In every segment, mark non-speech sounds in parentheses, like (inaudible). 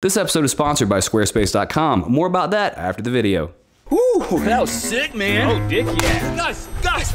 This episode is sponsored by Squarespace.com. More about that after the video. Woo, that was sick, man. Oh, dick, yeah. Guys, guys,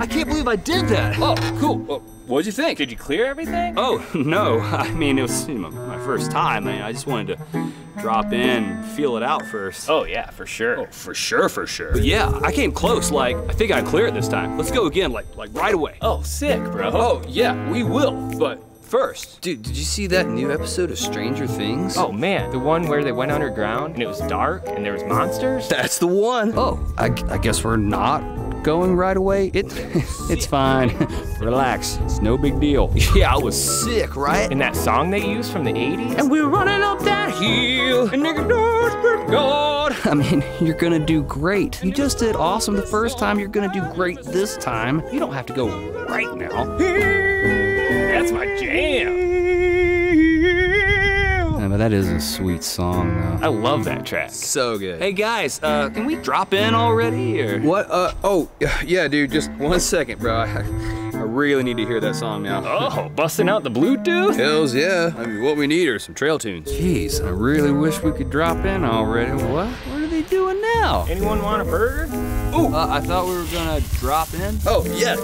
I can't believe I did that. Oh, cool. Well, what'd you think? Did you clear everything? Oh, (laughs) no. I mean, it was you know, my first time. I, I just wanted to drop in feel it out first. Oh, yeah, for sure. Oh, For sure, for sure. But yeah, I came close. Like, I think I clear it this time. Let's go again, like, like right away. Oh, sick, bro. Oh, yeah, we will. But first, Dude, did you see that new episode of Stranger Things? Oh, man, the one where they went underground and it was dark and there was monsters? that's the one. oh, I, I guess we're not going right away. It, (laughs) it's fine. (laughs) Relax. It's no big deal. (laughs) Yeah, I was sick, right? And that song they used from the 80s? And we're running up that hill, and for God. I mean, you're gonna do great. You just did awesome the first time. You're gonna do great this time. You don't have to go right now. That's my jam. Yeah, but that is a sweet song, though. I love that track. So good. Hey guys, uh, can we drop in already, or? What? Uh, oh, yeah, dude, just one second, bro. I, I really need to hear that song now. Oh, busting out the Bluetooth? Hells yeah. I mean, what we need are some trail tunes. Jeez, I really wish we could drop in already. What? What are they doing now? Anyone want a burger? Ooh, uh, I thought we were gonna drop in. Oh, yeah,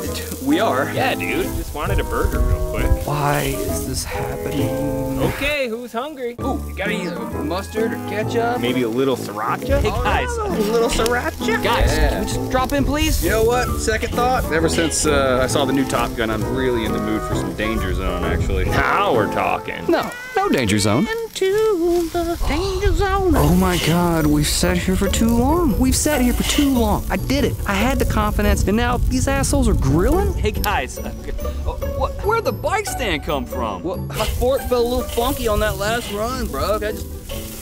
we are. Yeah, dude. Just wanted a burger real quick. Why is this happening? Okay, who's hungry? Ooh, you got any mustard or ketchup? Maybe a little sriracha? Hey guys, A little sriracha. guys, Yeah. can we just drop in, please? You know what? Second thought. Ever since uh, I saw the new Top Gun, I'm really in the mood for some Danger Zone, actually. Now we're talking. No, no danger zone. Into the danger zone. Oh my God, we've sat here for too long. We've sat here for too long. I did it. I had the confidence, and now these assholes are grilling. Hey guys, uh, what, where'd the bike stand come from? Well, my fork felt a little funky on that last run, bro. I just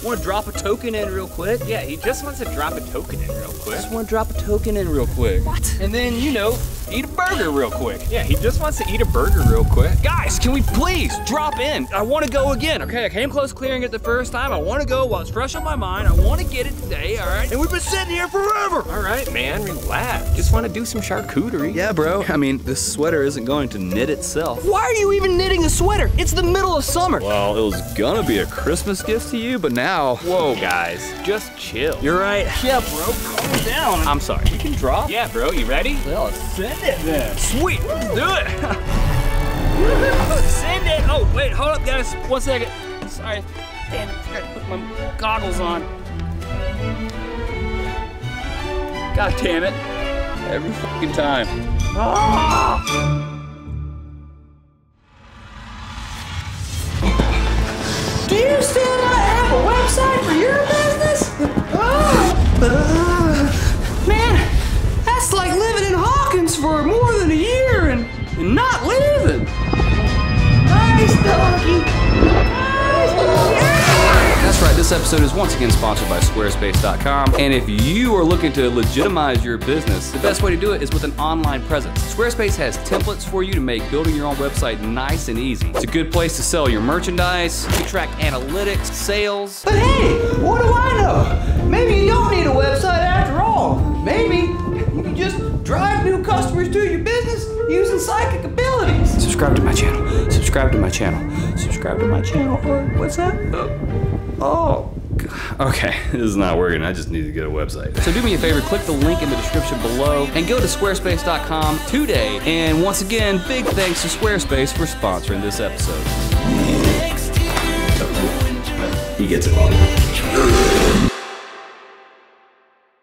want to drop a token in real quick. Yeah, he just wants to drop a token in real quick. Just want to drop a token in real quick. What? And then, you know, eat a burger real quick. Yeah, he just wants to eat a burger real quick. Guys, can we please drop in? I want to go again, okay? I came close clearing it the first time. I want to go while it's fresh on my mind. I want to get it today, all right? And we've been sitting here forever. All right, man, relax. Just want to do some charcuterie. Yeah, bro. I mean, this sweater isn't going to knit itself. Why are you even knitting a sweater? It's the middle of summer. Well, it was gonna be a Christmas gift to you, but now. Whoa, guys, just chill. You're right. Yeah, bro, calm down. I'm sorry. You can drop? Yeah, bro, you ready? Well, let's send it then. Sweet, let's do it. Send it. Oh, wait, hold up, guys. One second. Sorry. Damn it, I forgot to put my goggles on. God damn it. Every fucking time. Ah! Do you still Oh. This episode is once again sponsored by Squarespace.com. And if you are looking to legitimize your business, the best way to do it is with an online presence. Squarespace has templates for you to make building your own website nice and easy. It's a good place to sell your merchandise, to track analytics, sales. But hey, what do I know? Maybe you don't need a website after all. Maybe you can just drive new customers to your business using psychic abilities. Subscribe to my channel. Subscribe to my channel. Subscribe to my channel. Or what's that? Oh. oh. Okay, (laughs) this is not working. I just need to get a website. So do me a favor, click the link in the description below and go to squarespace.com today. And once again, big thanks to Squarespace for sponsoring this episode. He gets it.